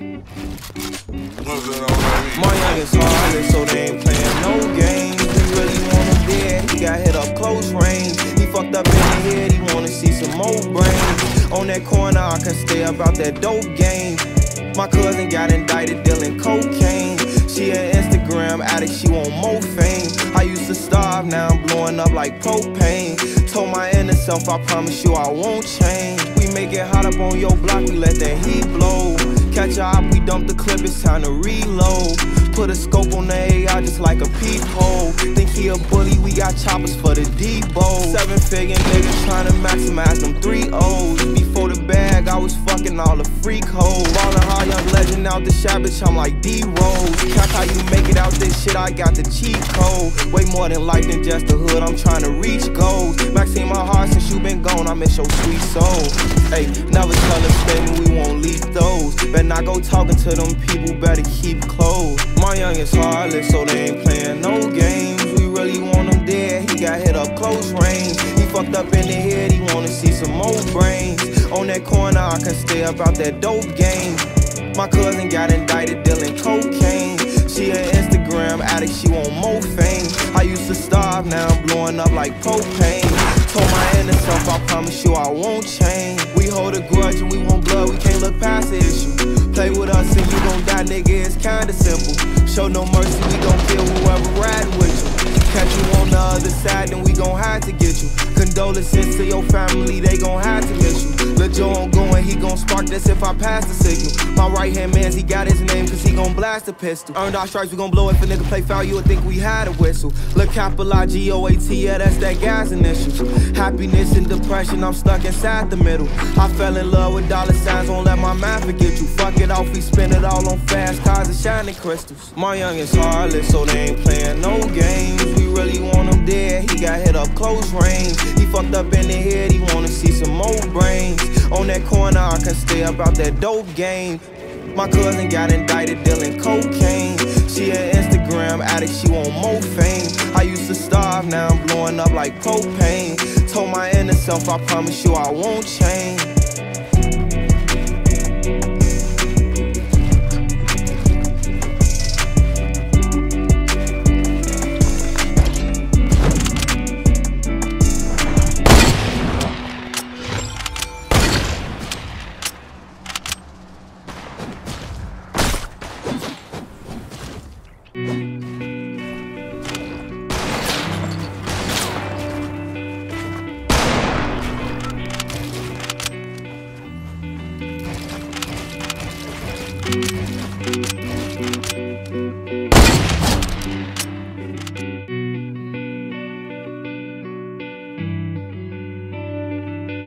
My youngest heartless, so they ain't playing no games. He really want him dead, he got hit up close range. He fucked up in the head, he wanna see some more brains. On that corner, I can stay about that dope game. My cousin got indicted dealing cocaine. She an Instagram addict, she want more fame. I used to starve, now I'm blowing up like propane. Told my inner self, I promise you I won't change. Make it hot up on your block, we let that heat blow. Catch op, we dump the clip, it's time to reload. Put a scope on the AR just like a peephole. Think he a bully, we got choppers for the Deebo. Seven figure niggas trying to maximize them three O's. Before the bag, I was fucking all the freak hoes. Ballin' hard, young legend out the shop, bitch, I'm like D-Rose. Cap how you make it out this shit, I got the cheat code. Way more than life than just the hood, I'm trying to reach goals. Maxine my heart since you been gone, I miss your sweet soul. Hey, never tell a statement, we won't leak those. Better not go talking to them people, better keep close. My young youngest heartless, so they ain't playing no games. We really want him dead, he got hit up close range. He fucked up in the head, he wanna see some more brains. On that corner, I can stay about that dope game. My cousin got indicted dealing cocaine. She an Instagram addict, she want more fame. I used to starve, now I'm blowing up like propane. I promise you I won't change. We hold a grudge and we want blood, we can't look past the issue. Play with us and you gon' die, nigga, it's kinda simple. Show no mercy, we gon' kill whoever riding with you. Catch you on the other side, then we gon' have to get you. Condolences to your family, they gon' have to miss you. Lil Joe going, he gon' spark this if I pass the signal. My right hand man's, he got his name, cause he gon' blast a pistol. Earned our stripes, we gon' blow if a nigga play foul, you would think we had a whistle. Look, capital G O A T, yeah, that's that gas initials. Happiness and depression, I'm stuck inside the middle. I fell in love with dollar signs, won't let my mind forget you. Fuck it off, we spend it all on fast cars and shining crystals. My young youngest heartless, so they ain't playing no games. We really want him dead, he got hit up close range. Fucked up in the head, he wanna see some more brains. On that corner, I can stay about that dope game. My cousin got indicted dealing cocaine. She an Instagram addict, she want more fame. I used to starve, now I'm blowing up like propane. Told my inner self, I promise you I won't change. Música